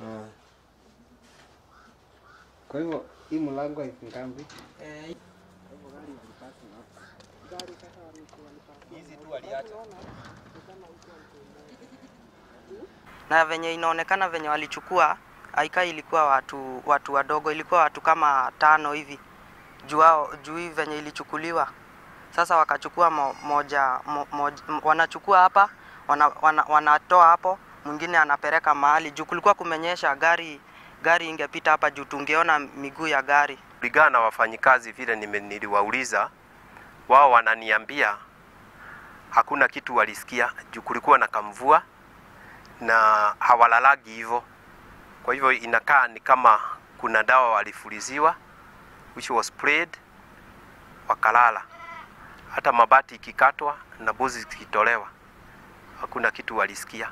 Ah. Kwa hivyo hii mlango haifungambi. Na venye inaonekana venye walichukua aika ilikuwa watu watu wadogo, ilikuwa watu kama tano hivi juao juu venye ilichukuliwa. Sasa wakachukua mo, moja, mo, moja wanachukua hapa wana, wana, wanatoa hapo mwingine anapeleka mahali juu kulikuwa kumenyesha, gari gari ingepita hapa juu tungeona miguu ya gari. Kulingana na wafanyikazi vile niliwauliza, wao wananiambia hakuna kitu walisikia juu kulikuwa na kamvua na hawalalagi hivyo. Kwa hivyo inakaa ni kama kuna dawa walifuliziwa which was sprayed wakalala. Hata mabati ikikatwa na buzi zikitolewa, hakuna kitu walisikia.